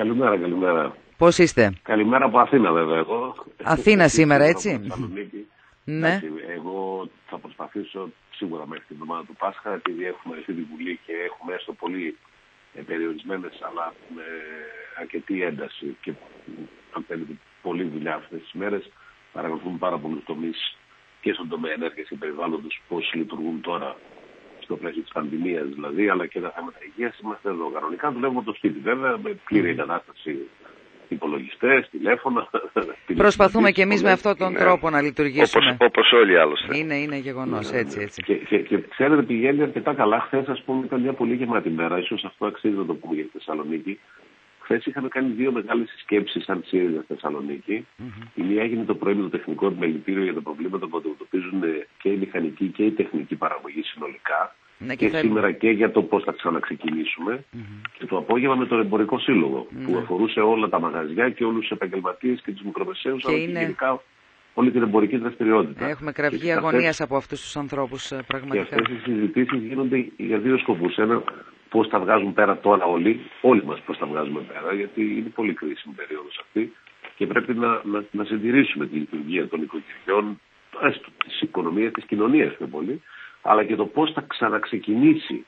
Καλημέρα, καλημέρα. Πώς είστε; Καλημέρα από Αθήνα βέβαια εγώ. Αθήνα σήμερα έτσι; Ναι. Εγώ θα προσπαθήσω σίγουρα μέχρι την εβδομάδα του Πάσχα επειδή έχουμε έρθει τη Βουλή και έχουμε έστω πολύ ε, περιορισμένες αλλά με αρκετή ένταση και αν θέλετε πολλή δουλειά αυτές τις μέρες παρακολουθούμε πάρα πολλούς τομείς και στον τομέα ενέργειας και περιβάλλοντος πώς λειτουργούν τώρα στο πλαίσιο της πανδημίας δηλαδή, αλλά και τα θέματα υγείας. Είμαστε εδώ κανονικά, δουλεύουμε από το σπίτι βέβαια, με πλήρη εγκατάσταση υπολογιστές, τηλέφωνα. Προσπαθούμε και εμείς με αυτόν τον ναι. τρόπο να λειτουργήσουμε. Όπως όλοι άλλωστε. Είναι, είναι γεγονός, ναι, έτσι, ναι. έτσι. Και, και, και ξέρετε, πηγαίνει αρκετά καλά. Χθες, ας πούμε, ήταν μια πολύ γεμάτη μέρα. σω αυτό αξίζει να το πούμε για τη Θεσσαλονίκη. Χθες είχαμε κάνει δύο μεγάλες συσκέψεις σαν ΣΥΡΙΖΑ στη Θεσσαλονίκη. Mm-hmm. Η μία έγινε το πρωί με το τεχνικό επιμελητήριο για τα προβλήματα που αντιμετωπίζουν και η μηχανική και η τεχνική παραγωγή συνολικά. Ναι, και, και σήμερα και για το πώς θα ξαναξεκινήσουμε. Mm-hmm. Και το απόγευμα με τον Εμπορικό Σύλλογο mm-hmm. που αφορούσε όλα τα μαγαζιά και όλους τους επαγγελματίες και τους μικρομεσαίους αλλά είναι... και γενικά όλη την εμπορική δραστηριότητα. Έχουμε κραυγή αγωνίας από αυτούς τους ανθρώπους ε, πραγματικά. Και αυτές οι συζητήσεις γίνονται για δύο σκοπούς. Ένα, πώς τα βγάζουν πέρα τώρα όλοι, όλοι μας πώς τα βγάζουμε πέρα, γιατί είναι πολύ κρίσιμη περίοδος αυτή και πρέπει να, να, να συντηρήσουμε τη λειτουργία των οικογενειών, της οικονομίας, της κοινωνίας πιο πολύ, αλλά και το πώς θα ξαναξεκινήσει.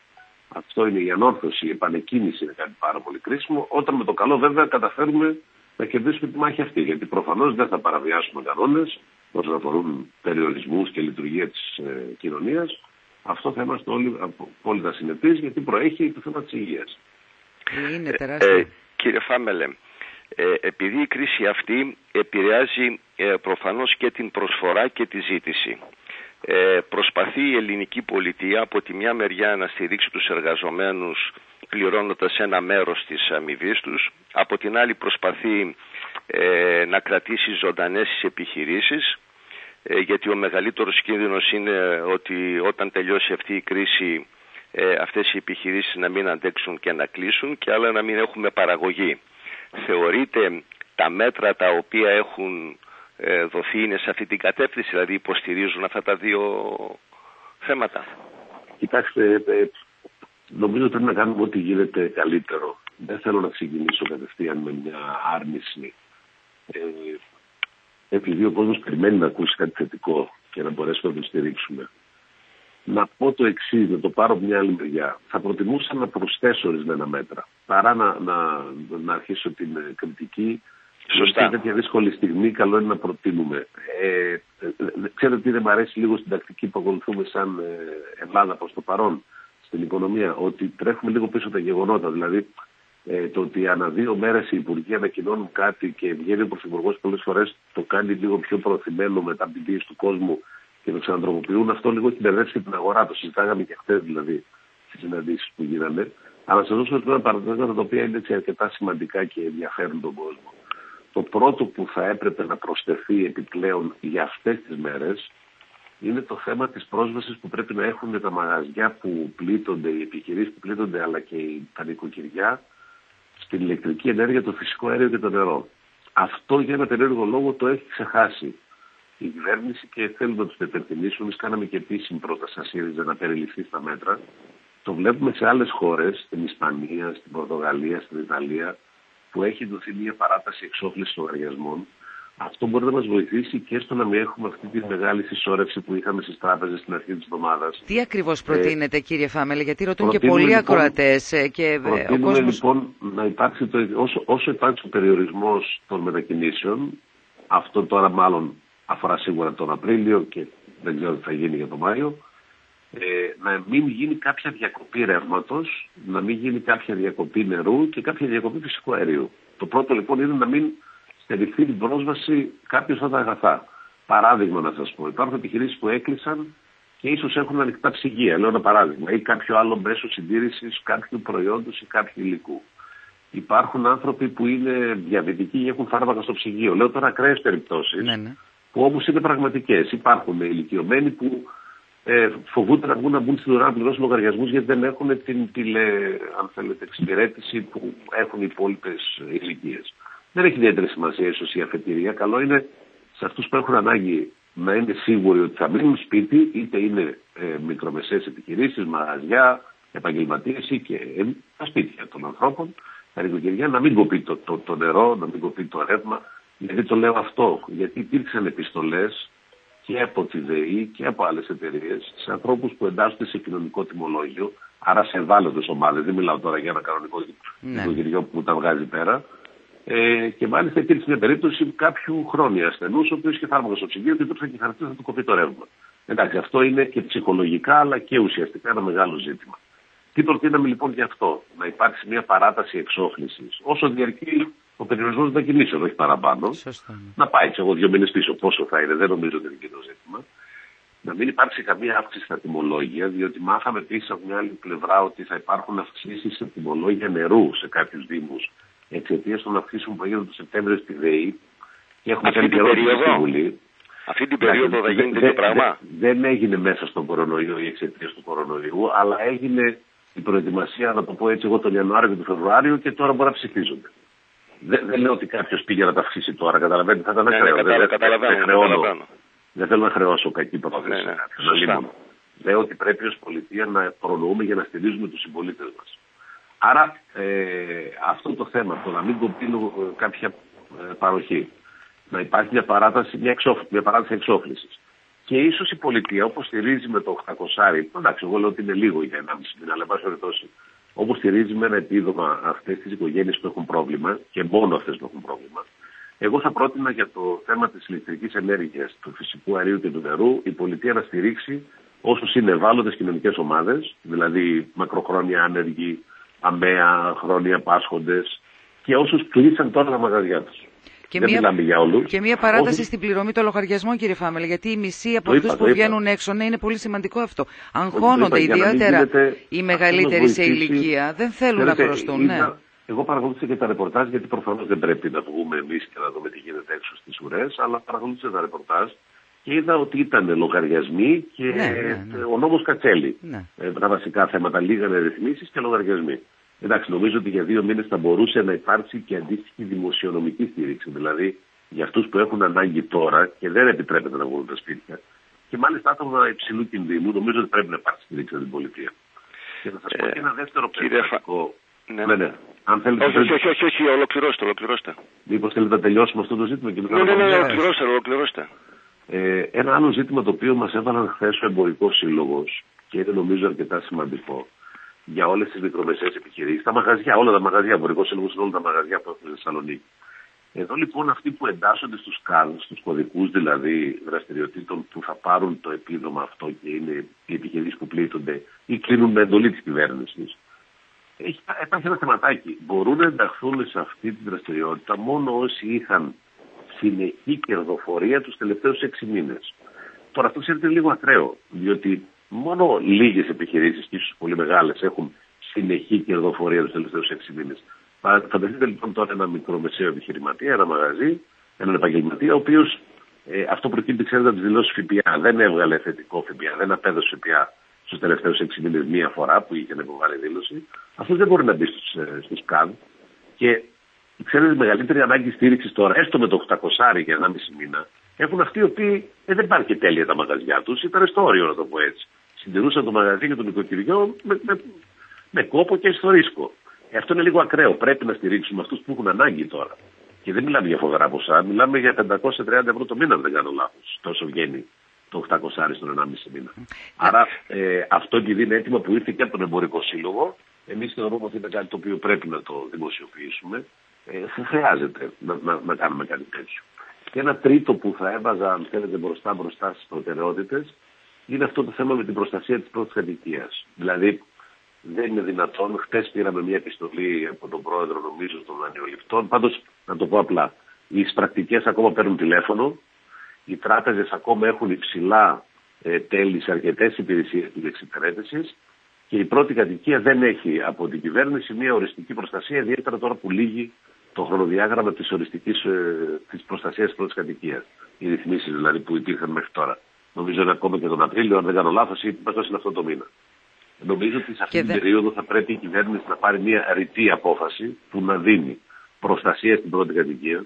Αυτό είναι η ανόρθωση, η επανεκκίνηση είναι κάτι πάρα πολύ κρίσιμο, όταν με το καλό βέβαια καταφέρουμε να κερδίσουμε τη μάχη αυτή. Γιατί προφανώς δεν θα παραβιάσουμε κανόνες όσον αφορούν περιορισμούς και λειτουργία της ε, κοινωνίας, αυτό θα είμαστε όλοι απόλυτα συνεπείς γιατί προέχει το θέμα της υγείας. Είναι ε, τεράστιο. Ε, κύριε Φάμελε, ε, επειδή η κρίση αυτή επηρεάζει ε, προφανώς και την προσφορά και τη ζήτηση. Ε, προσπαθεί η ελληνική πολιτεία από τη μια μεριά να στηρίξει τους εργαζομένους πληρώνοντας ένα μέρος της αμοιβή τους, από την άλλη προσπαθεί ε, να κρατήσει ζωντανές τις επιχειρήσεις ε, γιατί ο μεγαλύτερος κίνδυνος είναι ότι όταν τελειώσει αυτή η κρίση ε, αυτές οι επιχειρήσεις να μην αντέξουν και να κλείσουν και άλλα να μην έχουμε παραγωγή. Θεωρείτε τα μέτρα τα οποία έχουν ε, δοθεί είναι σε αυτή την κατεύθυνση, δηλαδή υποστηρίζουν αυτά τα δύο θέματα. Κοιτάξτε, νομίζω πρέπει να κάνουμε ό,τι γίνεται καλύτερο. Δεν θέλω να ξεκινήσω κατευθείαν με μια άρνηση επειδή ο κόσμος περιμένει να ακούσει κάτι θετικό και να μπορέσουμε να το στηρίξουμε. Να πω το εξής, να το πάρω από μια άλλη μεριά. Θα προτιμούσα να προσθέσω ορισμένα μέτρα παρά να, να, να αρχίσω την ε, κριτική. Σωστά. Σε τέτοια δύσκολη στιγμή, καλό είναι να προτείνουμε. Ε, ε, ξέρετε τι δεν μου αρέσει λίγο στην τακτική που ακολουθούμε σαν ε, Ελλάδα προς το παρόν στην οικονομία, ότι τρέχουμε λίγο πίσω τα γεγονότα. Δηλαδή, ε, το ότι ανά δύο μέρες οι υπουργοί ανακοινώνουν κάτι και βγαίνει ο Πρωθυπουργός πολλές φορές το κάνει λίγο πιο προωθημένο μετά την πίεση του κόσμου και το ξαναντροποποιούν, αυτό λίγο έχει μπερδέψει την αγορά. Το συζητάγαμε και χθες δηλαδή στις συναντήσεις που γίνανε. Αλλά να σας δώσω ορισμένα παραδείγματα τα οποία είναι έτσι αρκετά σημαντικά και ενδιαφέρουν τον κόσμο. Το πρώτο που θα έπρεπε να προσθεθεί επιπλέον για αυτές τις μέρες είναι το θέμα της πρόσβασης που πρέπει να έχουν τα μαγαζιά που πλήττονται, οι επιχειρήσεις που πλήττονται αλλά και τα νοικοκυριά στην ηλεκτρική ενέργεια, το φυσικό αέριο και το νερό. Αυτό για ένα περίεργο λόγο το έχει ξεχάσει η κυβέρνηση και θέλουν να τους υπενθυμίσουν. Εμείς κάναμε και επίσημη πρόταση σαν ΣΥΡΙΖΑ να περιληφθεί στα μέτρα. Το βλέπουμε σε άλλες χώρες, στην Ισπανία, στην Πορτογαλία, στην Ιταλία, που έχει δοθεί μια παράταση εξόφληση λογαριασμών αυτό μπορεί να μας βοηθήσει και στο να μην έχουμε αυτή τη μεγάλη συσσόρευση που είχαμε στις τράπεζες στην αρχή της εβδομάδας. Τι ακριβώς προτείνετε, ε, κύριε Φάμελε, γιατί ρωτούν και πολλοί λοιπόν, ακροατές. Ε, και ε, ο κόσμος... λοιπόν να υπάρξει το, όσο, όσο υπάρξει ο περιορισμός των μετακινήσεων, αυτό τώρα μάλλον αφορά σίγουρα τον Απρίλιο και δεν ξέρω τι θα γίνει για τον Μάιο, ε, να μην γίνει κάποια διακοπή ρεύματος, να μην γίνει κάποια διακοπή νερού και κάποια διακοπή φυσικού αερίου. Το πρώτο λοιπόν είναι να μην στερηθεί την πρόσβαση κάποιος από τα αγαθά. Παράδειγμα να σας πω, υπάρχουν επιχειρήσεις που έκλεισαν και ίσως έχουν ανοιχτά ψυγεία, λέω ένα παράδειγμα, ή κάποιο άλλο μέσο συντήρησης κάποιου προϊόντος ή κάποιου υλικού. Υπάρχουν άνθρωποι που είναι διαβητικοί και έχουν φάρμακα στο ψυγείο. Λέω τώρα ακραίες περιπτώσεις, ναι, ναι. που όμως είναι πραγματικές. Υπάρχουν ηλικιωμένοι που ε, φοβούνται να βγουν να μπουν στην ουρά να πληρώσουν λογαριασμούς γιατί δεν έχουν την τηλε, αν θέλετε, εξυπηρέτηση που έχουν οι υπόλοιπες ηλικίες. Δεν έχει ιδιαίτερη σημασία ίσω η αφετηρία. Καλό είναι σε αυτούς που έχουν ανάγκη να είναι σίγουροι ότι θα μείνουν σπίτι, είτε είναι ε, μικρομεσαίες επιχειρήσεις, μαγαζιά, επαγγελματίες ή και ε, τα σπίτια των ανθρώπων τα νοικοκυριά να μην κοπεί το, το, το νερό, να μην κοπεί το ρεύμα. Γιατί το λέω αυτό, γιατί υπήρξαν επιστολές και από τη ΔΕΗ και από άλλες εταιρείες σε ανθρώπους που εντάσσονται σε κοινωνικό τιμολόγιο, άρα σε ευάλωτες ομάδες, δεν μιλάω τώρα για ένα κανονικό νοικοκυριό ναι. που τα βγάζει πέρα, ε, και μάλιστα υπήρξε μια περίπτωση κάποιου χρόνια ασθενούς, ο οποίος είχε φάρμακο στο ψυγείο και υπήρξαν και χαρακτήρα να του κοπεί το ρεύμα. Εντάξει, αυτό είναι και ψυχολογικά αλλά και ουσιαστικά ένα μεγάλο ζήτημα. Τι προτείναμε λοιπόν γι' αυτό, να υπάρξει μια παράταση εξόφλησης. Όσο διαρκεί ο περιορισμός των κινήσεων, όχι παραπάνω. Σωστά. Να πάει εγώ δύο μήνες πίσω. Πόσο θα είναι, δεν νομίζω ότι είναι και το ζήτημα. Να μην υπάρξει καμία αύξηση στα τιμολόγια, διότι μάθαμε επίσης από μια άλλη πλευρά ότι θα υπάρχουν αυξήσεις σε τιμολόγια νερού σε κάποιους Δήμους εξαιτίας των αυξήσεων που έγιναν το Σεπτέμβριο στη ΔΕΗ και έχουμε κάνει καιρό στη Βουλή. Αυτή την περίοδο θα γίνει τέτοιο πράγμα; Δεν έγινε μέσα στον κορονοϊό ή εξαιτίας του κορονοϊού, αλλά έγινε η προετοιμασία, να το πω έτσι εγώ, τον Ιανουάριο και τον Φεβρουάριο και τώρα μπορεί να ψηφίζονται. Δεν, δεν λέω ότι κάποιος πήγε να τα αυξήσει τώρα, καταλαβαίνετε, θα ήταν ναι, ακραίο. Ναι, καταλαβαίνω, δεν, θέλω να χρεώσω κακή πρόθεση. Ναι, ναι, Λέω ότι πρέπει ως πολιτεία να προνοούμε για να στηρίζουμε τους συμπολίτες μας. Άρα ε, αυτό το θέμα, το να μην κοπεί κάποια ε, παροχή, να υπάρχει μια παράταση, μια, εξόφ, μια παράταση εξόφλησης. Και ίσως η πολιτεία, όπως στηρίζει με το 800, εντάξει, εγώ λέω ότι είναι λίγο για 1,5 μήνα, αλλά εν πάση περιπτώσει, όπως στηρίζει με ένα επίδομα αυτές τις οικογένειες που έχουν πρόβλημα και μόνο αυτές που έχουν πρόβλημα, εγώ θα πρότεινα για το θέμα της ηλεκτρικής ενέργειας, του φυσικού αερίου και του νερού, η πολιτεία να στηρίξει όσους είναι ευάλωτες κοινωνικές ομάδες, δηλαδή μακροχρόνια άνεργοι, αμαία, χρόνια πάσχοντες και όσους κλείσαν τώρα τα μαγαζιά τους. Και Δεν μια, για όλους. Και μια παράταση στην πληρωμή των λογαριασμών, κύριε Φάμελ, γιατί οι μισοί από αυτούς που βγαίνουν έξω, ναι, είναι πολύ σημαντικό αυτό. Αγχώνονται ιδιαίτερα οι μεγαλύτεροι σε ηλικία, δεν θέλουν να χρωστούν. Ναι. Εγώ παρακολούθησα και τα ρεπορτάζ, γιατί προφανώς δεν πρέπει να βγούμε εμείς και να δούμε τι γίνεται έξω στις ουρές, αλλά παρακολούθησα τα ρεπορτάζ και είδα ότι ήταν λογαριασμοί και ναι, ναι, ναι. ο νόμος Κατσέλη. Ναι. Ε, τα βασικά θέματα, λίγανε ρυθμίσεις και λογαριασμοί. Εντάξει, νομίζω ότι για δύο μήνες θα μπορούσε να υπάρξει και αντίστοιχη δημοσιονομική στήριξη. Δηλαδή για αυτούς που έχουν ανάγκη τώρα και δεν επιτρέπεται να βγουν τα σπίτια. Και μάλιστα άτομα υψηλού κινδύνου, νομίζω ότι πρέπει να υπάρξει στήριξη από την πολιτεία. Και θα σας πω και ένα δεύτερο περιστατικό. Ναι. ναι, ναι. Αν θέλετε, όχι, όχι, όχι, όχι, ολοκληρώστε, ολοκληρώστε. Μήπως θέλετε να τελειώσουμε αυτό το ζήτημα και ναι, ναι, ναι, ολοκληρώστε, ολοκληρώστε. Ε, ένα άλλο ζήτημα το οποίο μας έβαλαν χθες ο Εμπορικός Σύλλογος και είναι νομίζω αρκετά σημαντικό για όλες τις μικρομεσαίες επιχειρήσεις, τα μαγαζιά, όλα τα μαγαζιά, εμπορικός σύλλογος είναι όλα τα μαγαζιά που έχουν στη Θεσσαλονίκη. Εδώ λοιπόν αυτοί που εντάσσονται στους ΚΑΔ, στους κωδικούς δηλαδή δραστηριοτήτων που θα πάρουν το επίδομα αυτό και είναι οι επιχειρήσεις που πλήττονται ή κλείνουν με εντολή της κυβέρνησης, υπάρχει ένα θεματάκι. Μπορούν να ενταχθούν σε αυτή τη δραστηριότητα μόνο όσοι είχαν συνεχή κερδοφορία τους τελευταίους έξι μήνες. Τώρα αυτό ξέρετε λίγο ακραίο, διότι μόνο λίγες επιχειρήσεις και ίσως πολύ μεγάλες έχουν συνεχή κερδοφορία τους τελευταίους έξι μήνες. Φανταστείτε λοιπόν τώρα ένα μικρομεσαίο επιχειρηματία, ένα μαγαζί, έναν επαγγελματία, ο οποίος ε, αυτό προκύπτει, ξέρετε, από τις δηλώσεις ΦΠΑ. Δεν έβγαλε θετικό ΦΠΑ, δεν απέδωσε ΦΠΑ στους τελευταίους έξι μήνες μία φορά που είχε να υποβάλει δήλωση. Αυτός δεν μπορεί να μπει στου ε, ΚΑΔ. Και ξέρετε, μεγαλύτερη ανάγκη στήριξης τώρα, έστω με το 800 για 1,5 μήνα, έχουν αυτοί οι οποίοι ε, δεν πάνε και τέλεια τα μαγαζιά τους, ήταν στο όριο, να το πω έτσι συντηρούσαν το μαγαζί και το νοικοκυριό με, με, με κόπο και στο ρίσκο. Ε, αυτό είναι λίγο ακραίο. Πρέπει να στηρίξουμε αυτούς που έχουν ανάγκη τώρα. Και δεν μιλάμε για φοβερά ποσά, μιλάμε για 530 ευρώ το μήνα, αν δεν κάνω λάθος. Τόσο βγαίνει το 800 στον 1,5 μήνα. Άρα ε, αυτό επειδή είναι έτοιμο που ήρθε και από τον Εμπορικό Σύλλογο, εμείς θεωρούμε ότι είναι κάτι το οποίο πρέπει να το δημοσιοποιήσουμε. Ε, χρειάζεται να, να, να κάνουμε κάτι τέτοιο. Και ένα τρίτο που θα έβαζα, αν θέλετε, μπροστά μπροστά στις προτεραιότητες, είναι αυτό το θέμα με την προστασία της πρώτης κατοικίας. Δηλαδή, δεν είναι δυνατόν. Χθε πήραμε μια επιστολή από τον πρόεδρο, νομίζω, των δανειοληπτών. Πάντως, να το πω απλά, οι εισπρακτικές ακόμα παίρνουν τηλέφωνο. Οι τράπεζες ακόμα έχουν υψηλά ε, τέλη σε αρκετές υπηρεσίες της εξυπηρέτησης. Και η πρώτη κατοικία δεν έχει από την κυβέρνηση μια οριστική προστασία, ιδιαίτερα τώρα που λύγει το χρονοδιάγραμμα της οριστικής ε, προστασίας της πρώτης κατοικίας. Οι ρυθμίσεις δηλαδή που υπήρχαν μέχρι τώρα. Νομίζω είναι ακόμα και τον Απρίλιο, αν δεν κάνω λάθος, ή πάντω είναι αυτό το μήνα. Νομίζω ότι σε αυτή την περίοδο θα πρέπει η κυβέρνηση να πάρει μια ρητή απόφαση που να δίνει προστασία στην πρώτη κατοικία,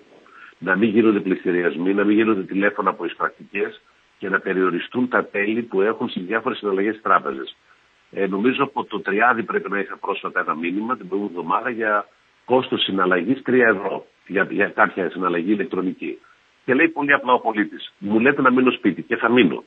να μην γίνονται πληστηριασμοί, να μην γίνονται τηλέφωνα από εισπρακτικές και να περιοριστούν τα τέλη που έχουν στις διάφορες συναλλαγές τράπεζες. Ε, νομίζω από το Τριάδι πρέπει να είχα πρόσφατα ένα μήνυμα την προηγούμενη εβδομάδα για κόστος συναλλαγής 3 ευρώ για, για κάποια συναλλαγή ηλεκτρονική. Και λέει πολύ απλά ο πολίτης, μου λέτε να μείνω σπίτι και θα μείνω.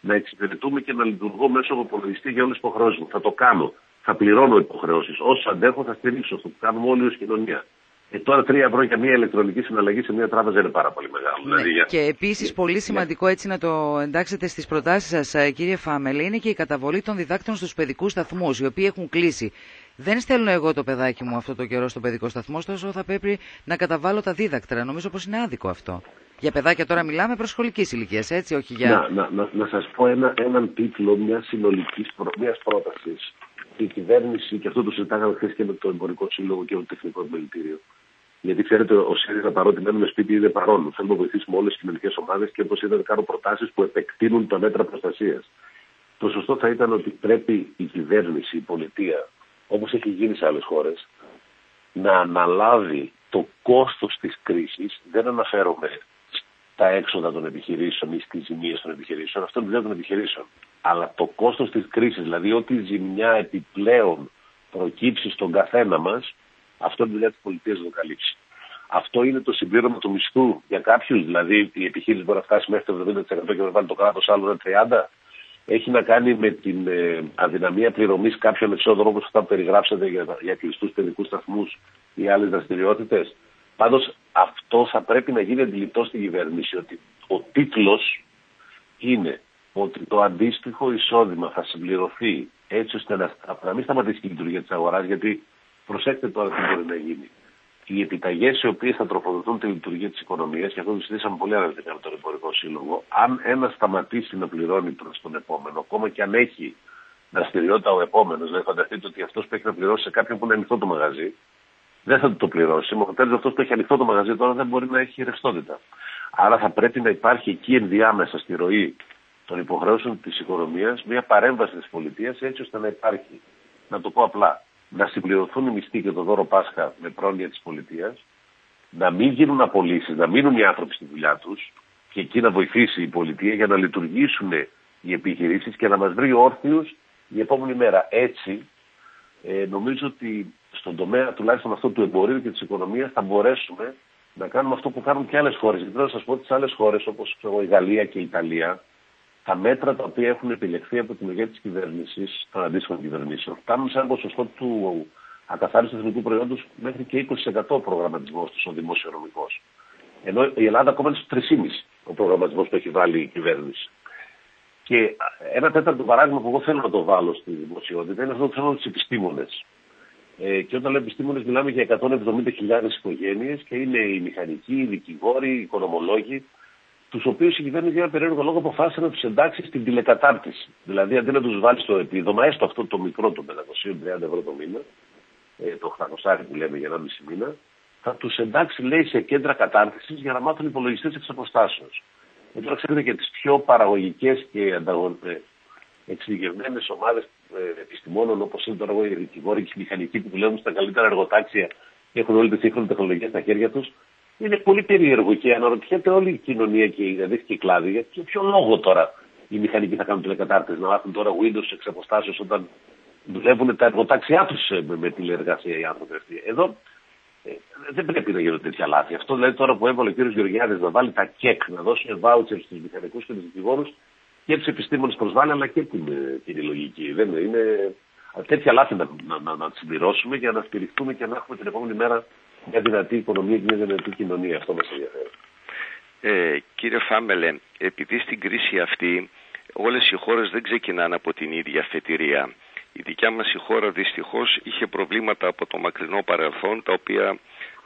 Να εξυπηρετούμε και να λειτουργώ μέσω από υπολογιστή για όλες τις υποχρεώσεις μου. Θα το κάνω. Θα πληρώνω υποχρεώσεις. Όσο αντέχω θα στηρίξω αυτό που κάνουμε όλοι ως κοινωνία. Ε, τώρα 3 ευρώ για μια ηλεκτρονική συναλλαγή σε μια τράπεζα είναι πάρα πολύ μεγάλο. Ναι. Δηλαδή, και επίσης πολύ σημαντικό έτσι να το εντάξετε στις προτάσεις σας, ε, κύριε Φάμελ, είναι και η καταβολή των διδάκτων στους παιδικούς σταθμούς, οι οποίοι έχουν κλείσει. Δεν στέλνω εγώ το παιδάκι μου αυτό το καιρό στο παιδικό σταθμό, ωστόσο θα πρέπει να καταβάλω τα δίδακτρα. Νομίζω πως είναι άδικο αυτό. Για παιδάκια τώρα μιλάμε προσχολική ηλικίας, έτσι, όχι για. Να, να, να, να σας πω ένα, έναν τίτλο μιας συνολικής μιας πρότασης. Η κυβέρνηση, και αυτό το συζητάγαμε χθες και με το Εμπορικό Σύλλογο και το Τεχνικό Επιμελητήριο. Γιατί ξέρετε, ο ΣΥΡΙΖΑ παρότι μένουμε σπίτι είναι παρόν. Θέλουμε να βοηθήσουμε όλες τις κοινωνικές ομάδες και όπως είδατε, κάνω προτάσεις που επεκτείνουν τα μέτρα προστασίας. Το σωστό θα ήταν ότι πρέπει η κυβέρνηση, η πολιτεία, όπως έχει γίνει σε άλλες χώρες, να αναλάβει το κόστος της κρίσης, δεν αναφέρομαι τα έξοδα των επιχειρήσεων ή στις ζημίες των επιχειρήσεων, αυτό είναι δουλειά των επιχειρήσεων. Αλλά το κόστος της κρίσης, δηλαδή ό,τι ζημιά επιπλέον προκύψει στον καθένα μας, αυτό είναι δουλειά της πολιτείας να το καλύψει. Αυτό είναι το συμπλήρωμα του μισθού για κάποιους, δηλαδή η επιχείρηση μπορεί να φτάσει μέχρι το 70% και να βάλει το κράτος άλλο ένα 30% έχει να κάνει με την ε, αδυναμία πληρωμής κάποιων εξόδων όπως αυτά που περιγράψατε για, για κλειστούς παιδικού σταθμούς ή άλλες δραστηριότητες. Πάντως αυτό θα πρέπει να γίνει αντιληπτό στην κυβέρνηση ότι ο τίτλος είναι ότι το αντίστοιχο εισόδημα θα συμπληρωθεί έτσι ώστε να, να μην σταματήσει η λειτουργία της αγοράς, γιατί προσέξτε τώρα τι μπορεί να γίνει οι επιταγές οι οποίες θα τροφοδοτούν τη λειτουργία της οικονομίας, και αυτό το συζητήσαμε πολύ αναλυτικά με τον Εμπορικό Σύλλογο, αν ένας σταματήσει να πληρώνει προς τον επόμενο, ακόμα και αν έχει δραστηριότητα ο επόμενος, δηλαδή φανταστείτε ότι αυτός που έχει να πληρώσει σε κάποιον που είναι ανοιχτό το μαγαζί, δεν θα του το πληρώσει. Με αποτέλεσμα αυτός που έχει ανοιχτό το μαγαζί τώρα δεν μπορεί να έχει ρευστότητα. Άρα θα πρέπει να υπάρχει εκεί ενδιάμεσα στη ροή των υποχρεώσεων της οικονομίας μια παρέμβαση της πολιτείας έτσι ώστε να υπάρχει, να το πω απλά, να συμπληρωθούν οι μισθοί και το δώρο Πάσχα με πρόνοια της πολιτείας, να μην γίνουν απολύσεις, να μείνουν οι άνθρωποι στη δουλειά τους και εκεί να βοηθήσει η πολιτεία για να λειτουργήσουν οι επιχειρήσεις και να μας βρει όρθιους η επόμενη μέρα. Έτσι, ε, νομίζω ότι στον τομέα τουλάχιστον αυτό του εμπορίου και της οικονομίας θα μπορέσουμε να κάνουμε αυτό που κάνουν και άλλες χώρες. Γιατί θέλω να σας πω ότι σε άλλες χώρες όπως η Γαλλία και η Ιταλία τα μέτρα τα οποία έχουν επιλεχθεί από την ηγέτη της κυβέρνησης, των αντίστοιχων κυβερνήσεων, φτάνουν σε ένα ποσοστό του ακαθάριστου εθνικού προϊόντος μέχρι και 20% ο προγραμματισμός του ο δημοσιονομικός. Ενώ η Ελλάδα ακόμα είναι στο 3,5% ο προγραμματισμός που έχει βάλει η κυβέρνηση. Και ένα τέταρτο παράδειγμα που εγώ θέλω να το βάλω στη δημοσιότητα είναι αυτό που θέλω του επιστήμονες. Ε, και όταν λέω επιστήμονες, μιλάμε για 170.000 οικογένειες και είναι οι μηχανικοί, οι δικηγόροι, οι οικονομολόγοι, τους οποίους η κυβέρνηση για ένα περίεργο λόγο αποφάσισε να τους εντάξει στην τηλεκατάρτιση. Δηλαδή αντί να τους βάλει στο επίδομα, έστω αυτό το μικρό των 530 ευρώ το μήνα, ε, το 800 που λέμε για ένα μισή μήνα, θα τους εντάξει, λέει, σε κέντρα κατάρτισης για να μάθουν υπολογιστές εξ αποστάσεως. Και τώρα ξέρετε και τις πιο παραγωγικές και ανταγωνιστικέ εξειδικευμένες ομάδες ε, επιστημόνων όπως είναι τώρα οι δικηγόροι και οι μηχανικοί που δουλεύουν στα καλύτερα εργοτάξια και έχουν όλη τη σύγχρονη τεχνολογία στα χέρια τους, είναι πολύ περίεργο και αναρωτιέται όλη η κοινωνία και η αντίστοιχη κλάδη για ποιο λόγο τώρα οι μηχανικοί θα κάνουν τηλεκατάρτιση, να μάθουν τώρα Windows εξ αποστάσεως όταν δουλεύουν τα εργοτάξια τους ε, με, με τηλεεργασία οι άνθρωποι αυτοί. Εδώ ε, δεν πρέπει να γίνονται τέτοια λάθη. Αυτό δηλαδή τώρα που έβαλε ο κ. Γεωργιάδης να βάλει τα κεκ, να δώσει βάουτσερ στους μηχανικούς και τους δικηγόρους και τους επιστήμονες προσβάλλει, αλλά και την, ε, την λογική. Δεν είναι τέτοια λάθη να, να, να, να συμπληρώσουμε για να στηριχτούμε και να έχουμε την επόμενη μέρα μια δυνατή οικονομία και μια δυνατή κοινωνία. Αυτό μας ενδιαφέρει. Ε, κύριε Φάμελε, επειδή στην κρίση αυτή όλες οι χώρες δεν ξεκινάνε από την ίδια φετηρία. Η δικιά μας η χώρα δυστυχώς είχε προβλήματα από το μακρινό παρελθόν τα οποία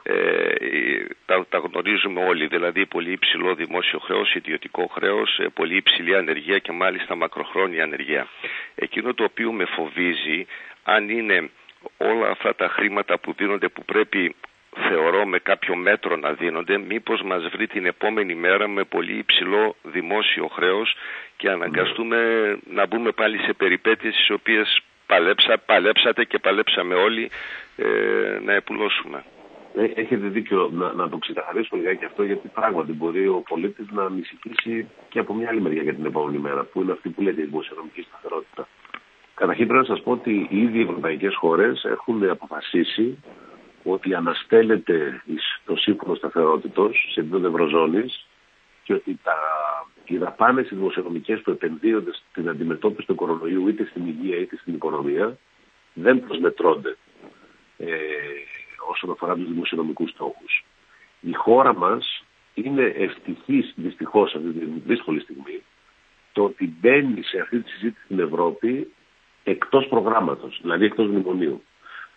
ε, τα, τα, γνωρίζουμε όλοι, δηλαδή πολύ υψηλό δημόσιο χρέος, ιδιωτικό χρέος, ε, πολύ υψηλή ανεργία και μάλιστα μακροχρόνια ανεργία. Εκείνο το οποίο με φοβίζει αν είναι όλα αυτά τα χρήματα που δίνονται που πρέπει θεωρώ με κάποιο μέτρο να δίνονται μήπως μας βρει την επόμενη μέρα με πολύ υψηλό δημόσιο χρέος και αναγκαστούμε να μπούμε πάλι σε περιπέτειες τις οποίες παλέψα, παλέψατε και παλέψαμε όλοι ε, να επουλώσουμε. Ε, έχετε δίκιο να, να το ξεκαθαρίσω λιγάκι αυτό, γιατί πράγματι μπορεί ο πολίτης να ανησυχήσει και από μια άλλη μεριά για την επόμενη μέρα, που είναι αυτή που λέτε η δημοσιονομική σταθερότητα. Καταρχήν πρέπει να σας πω ότι οι ίδιοι οι ευρωπαϊκές χώρες έχουν αποφασίσει ότι αναστέλλεται το σύμφωνο σταθερότητος σε επίπεδο ευρωζώνης και ότι τα, οι δαπάνες οι δημοσιονομικές που επενδύονται στην αντιμετώπιση του κορονοϊού είτε στην υγεία είτε στην οικονομία δεν προσμετρώνται ε, όσον αφορά τους δημοσιονομικούς στόχους. Η χώρα μας είναι ευτυχής δυστυχώς αυτή τη δύσκολη στιγμή το ότι μπαίνει σε αυτή τη συζήτηση στην Ευρώπη εκτός προγράμματος, δηλαδή εκτός μνημονίου.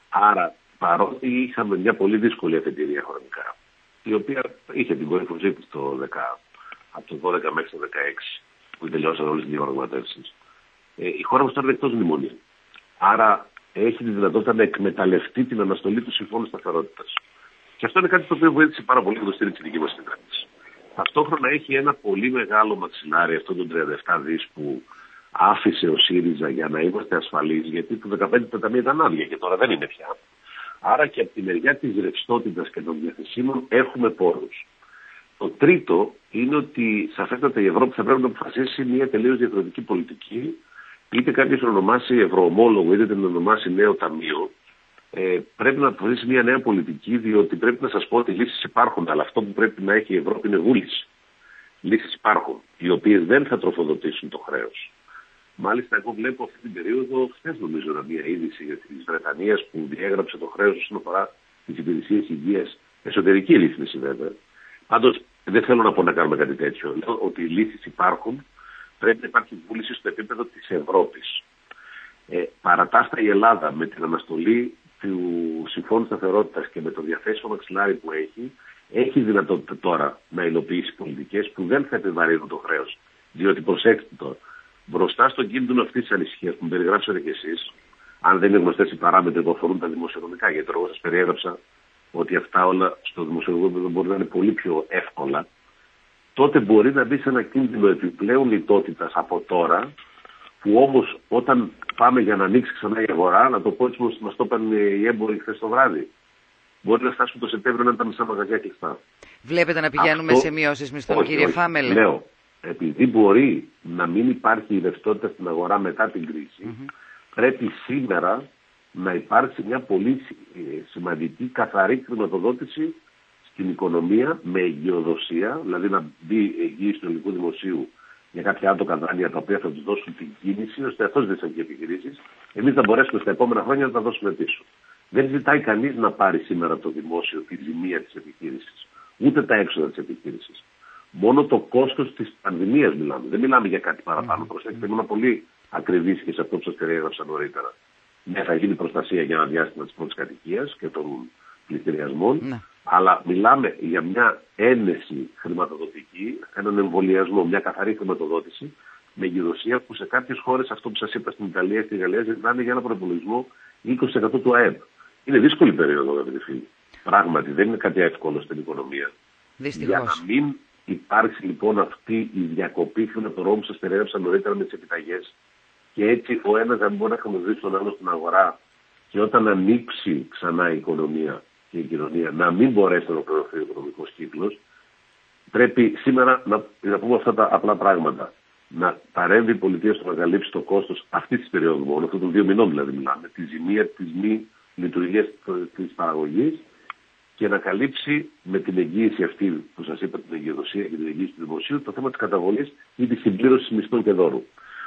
Άρα παρότι είχαμε μια πολύ δύσκολη αφεντηρία χρονικά, η οποία είχε την κορυφωσή της το 10, από το 12 μέχρι το 16, που τελειώσαν όλες τις διαπραγματεύσεις, ε, η χώρα μας τώρα είναι εκτός μνημονίου. Άρα έχει τη δυνατότητα να εκμεταλλευτεί την αναστολή του Συμφώνου Σταθερότητας. Και αυτό είναι κάτι το οποίο βοήθησε πάρα πολύ και το στήριξε τη δική μας κυβέρνηση. Ταυτόχρονα έχει ένα πολύ μεγάλο μαξιλάρι αυτό των 37 δις που άφησε ο ΣΥΡΙΖΑ για να είμαστε ασφαλείς, γιατί το 15 τα ταμεία ήταν άδεια και τώρα δεν είναι πια. Άρα και από τη μεριά της ρευστότητας και των διαθεσίμων έχουμε πόρους. Το τρίτο είναι ότι σαφέστατα η Ευρώπη θα πρέπει να αποφασίσει μια τελείως διαφορετική πολιτική είτε κάποιος τον ονομάσει ευρωομόλογο, είτε τον ονομάσει νέο ταμείο, ε, πρέπει να αποφασίσει μια νέα πολιτική, διότι πρέπει να σας πω ότι λύσεις υπάρχουν, αλλά αυτό που πρέπει να έχει η Ευρώπη είναι βούληση. Λύσεις υπάρχουν, οι οποίες δεν θα τροφοδοτήσουν το χρέος. Μάλιστα, εγώ βλέπω αυτή την περίοδο, χθες νομίζω, μια είδηση για της Βρετανίας που διέγραψε το χρέος όσον αφορά τις υπηρεσίες υγείας. Εσωτερική ρύθμιση βέβαια. Πάντως, δεν θέλω να πω να κάνουμε κάτι τέτοιο. Λέω ότι οι λύσει υπάρχουν πρέπει να υπάρχει βούληση στο επίπεδο της Ευρώπης. Ε, παρατάστα η Ελλάδα με την αναστολή του Συμφώνου Σταθερότητας και με το διαθέσιμο μαξιλάρι που έχει, έχει δυνατότητα τώρα να υλοποιήσει πολιτικές που δεν θα επιβαρύνουν το χρέος. Διότι προσέξτε το, μπροστά στον κίνδυνο αυτής της ανησυχίας που περιγράψατε κι εσείς, αν δεν είναι γνωστές οι παράμετροι που αφορούν τα δημοσιονομικά, γιατί εγώ σας περιέγραψα ότι αυτά όλα στο δημοσιονομικό επίπεδο μπορεί να είναι πολύ πιο εύκολα τότε μπορεί να μπει σε ένα κίνδυνο επιπλέον λιτότητας από τώρα, που όμως όταν πάμε για να ανοίξει ξανά η αγορά, να το πω έτσι όπως μας το είπαν οι έμποροι χθες το βράδυ, μπορεί να φτάσουμε το Σεπτέμβριο να είναι τα μισά μαγαζιά κλειστά. Βλέπετε να πηγαίνουμε Αυτό... σε μειώσεις μισθών, κύριε Φάμελε; Λέω, επειδή μπορεί να μην υπάρχει η ρευστότητα στην αγορά μετά την κρίση, πρέπει σήμερα να υπάρξει μια πολύ σημαντική καθαρή χρηματοδότηση στην οικονομία με εγκυοδοσία, δηλαδή να μπει εγγύηση του ελληνικού δημοσίου για κάποια άτομα δάνεια τα οποία θα τους δώσουν την κίνηση, ώστε αυτός δεν σαν και επιχειρήσεις, εμείς θα μπορέσουμε στα επόμενα χρόνια να τα δώσουμε πίσω. Δεν ζητάει κανείς να πάρει σήμερα το δημόσιο τη ζημία της επιχείρησης, ούτε τα έξοδα της επιχείρησης. Μόνο το κόστος της πανδημίας μιλάμε. Δεν μιλάμε για κάτι παραπάνω. Mm. Προσέξτε, ήμουν πολύ ακριβής και σε αυτό που σας περιέγραψα νωρίτερα. Ναι, θα γίνει προστασία για ένα διάστημα της πρώτης κατοικίας και των πληστηριασμών. Ναι. Αλλά μιλάμε για μια ένεση χρηματοδοτική, έναν εμβολιασμό, μια καθαρή χρηματοδότηση με γυροσία που σε κάποιες χώρες, αυτό που σας είπα στην Ιταλία και στη Γαλλία, ζητάνε για ένα προπολογισμό 20% του ΑΕΠ. Είναι δύσκολη περίοδο, αγαπητοί φίλοι. Πράγματι, δεν είναι κάτι εύκολο στην οικονομία. Δυστυχώς. Για να μην υπάρξει λοιπόν αυτή η διακοπή χρηματορόμου που σας περιέγραψα νωρίτερα με τις επιταγές και έτσι ο ένας δεν μπορεί να χρηματοδοτήσει τον άλλο στην αγορά και όταν ανοίξει ξανά η οικονομία και η κοινωνία να μην μπορέσει να ολοκληρωθεί ο οικονομικός κύκλος, πρέπει σήμερα να, να πούμε αυτά τα απλά πράγματα. Να παρέμβει η πολιτεία στο να καλύψει το κόστος αυτής της περίοδου μόνο, αυτών των δύο μηνών δηλαδή μιλάμε, τη ζημία τη μη λειτουργία της παραγωγής και να καλύψει με την εγγύηση αυτή που σας είπα, την εγκυδοσία και την εγγύηση του δημοσίου, το θέμα της καταβολή ή της συμπλήρωσης μισθών και δώρου.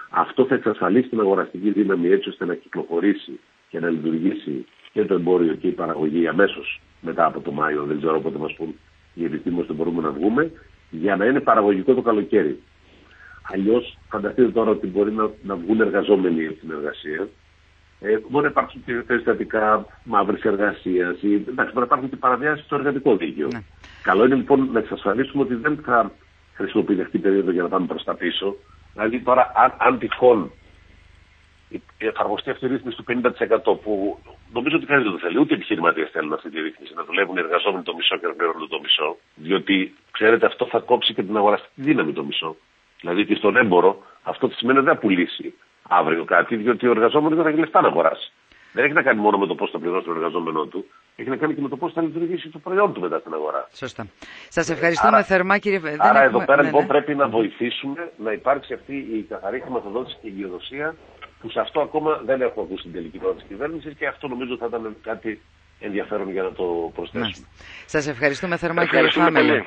Αυτό θα εξασφαλίσει την αγοραστική δύναμη έτσι ώστε να κυκλοφορήσει και να λειτουργήσει και το εμπόριο και η παραγωγή αμέσως μετά από το Μάιο, δεν ξέρω πότε μας πούν οι επιστήμονες ότι μπορούμε να βγούμε, για να είναι παραγωγικό το καλοκαίρι. Αλλιώς, φανταστείτε τώρα ότι μπορεί να, να βγουν εργαζόμενοι στην εργασία. Ε, μπορεί να υπάρξουν και περιστατικά μαύρης εργασίας ή εντάξει, μπορεί να υπάρχουν και παραβιάσεις στο εργατικό δίκαιο. Ναι. Καλό είναι λοιπόν να εξασφαλίσουμε ότι δεν θα χρησιμοποιηθεί αυτή η περίοδο για να πάμε προς τα πίσω. Δηλαδή τώρα, αν, αν τυχόν εφαρμοστεί αυτή η ρύθμιση του 50% που νομίζω ότι κανείς δεν το θέλει. Ούτε οι επιχειρηματίες θέλουν αυτή τη ρύθμιση να δουλεύουν οι εργαζόμενοι το μισό και να πληρώνουν το μισό. Διότι ξέρετε αυτό θα κόψει και την αγοραστική δύναμη το μισό. Δηλαδή και στον έμπορο αυτό σημαίνει ότι δεν θα πουλήσει αύριο κάτι, διότι ο εργαζόμενος δεν θα έχει λεφτά να αγοράσει. Δεν έχει να κάνει μόνο με το πώς θα πληρώσει τον εργαζόμενό του, έχει να κάνει και με το πώς θα λειτουργήσει το προϊόν του μετά στην αγορά. Σωστά. Σας ευχαριστούμε άρα, θερμά, κύριε Άρα, άρα έχουμε... εδώ πέρα ναι, λοιπόν ναι. πρέπει να βοηθήσουμε να υπάρξει αυτή η καθαρή χρηματοδότηση και η υγειοδοσία που σε αυτό ακόμα δεν έχω ακούσει την τελική πρόταση της κυβέρνησης και αυτό νομίζω θα ήταν κάτι ενδιαφέρον για να το προσθέσουμε. Σας ευχαριστούμε θερμά κύριε Φάμελε.